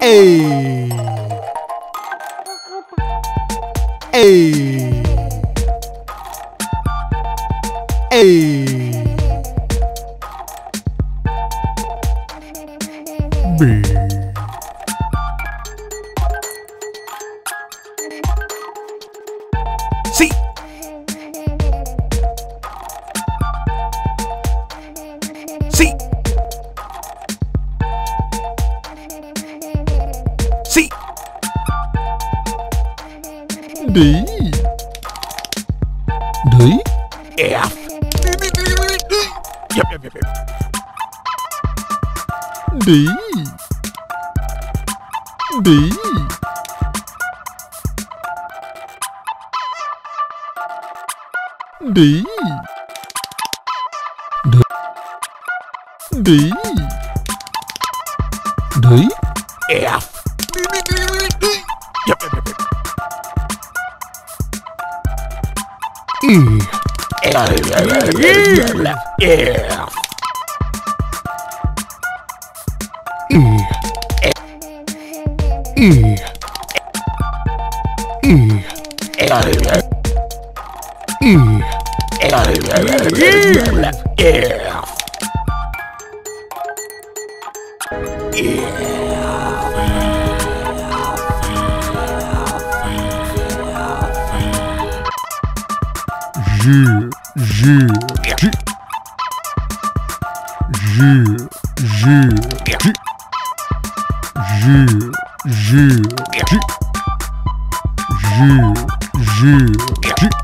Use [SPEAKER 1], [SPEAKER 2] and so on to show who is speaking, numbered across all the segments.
[SPEAKER 1] Hey. Hey. Hey. C D D F Yep, yep, yep, yep. D D D D D D F Yeah. Jus, jus, jus. Jus, jus, jus. Jus, jus, jus. Jus, jus, jus.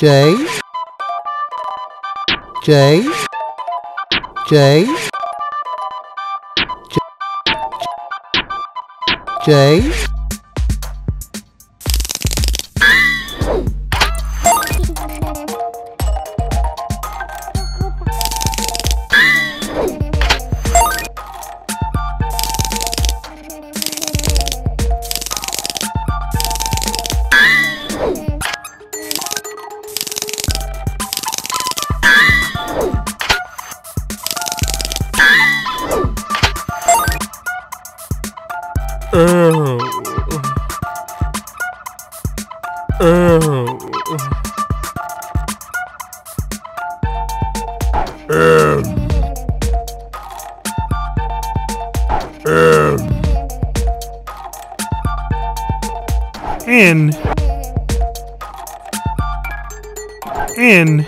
[SPEAKER 1] J J J J J Oh. Oh. Um. Um. In. In.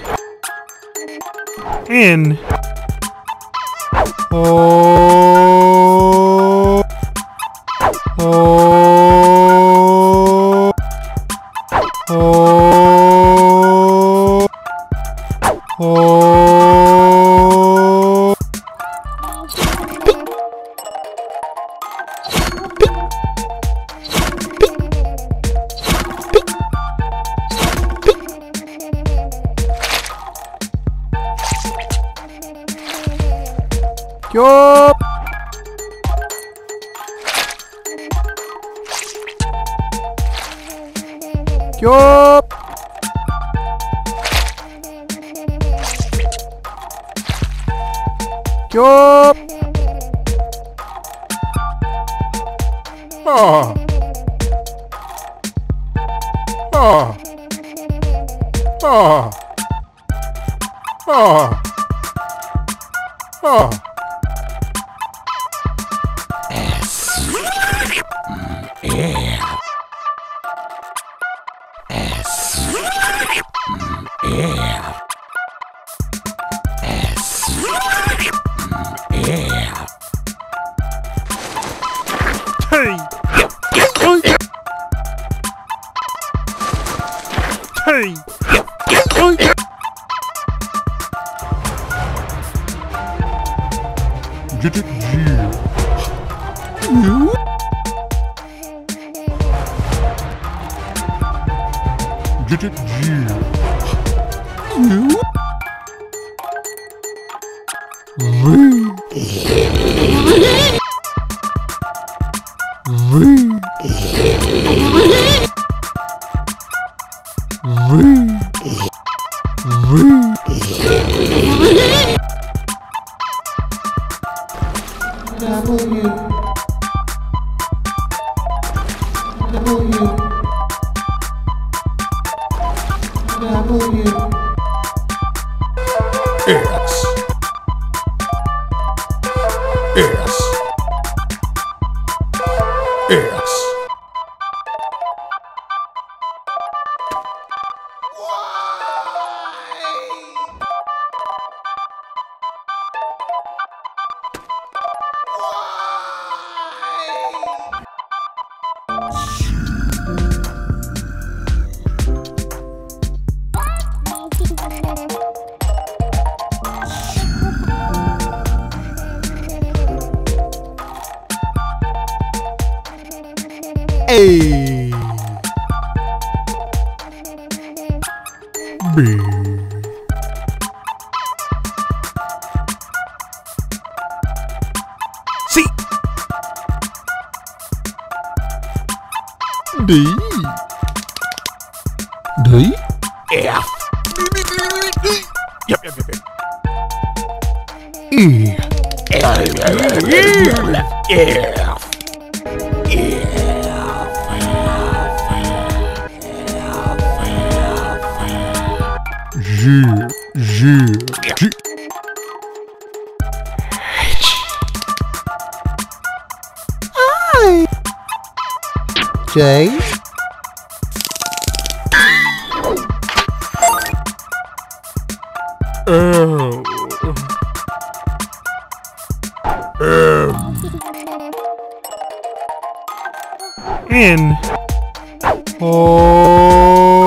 [SPEAKER 1] In. 쇽 쇽. 아. 아. 아. 아. 아. Hey. Hey. Get it, You? Get it, You? V V V V
[SPEAKER 2] W W W
[SPEAKER 1] X A B C D D F Yep, yep, yep, yep. E F G G G
[SPEAKER 2] J
[SPEAKER 1] L M N O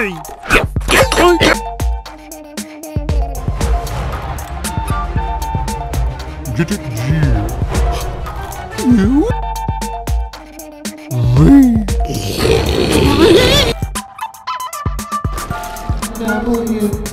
[SPEAKER 1] Hey. Get it G. U. V.
[SPEAKER 2] W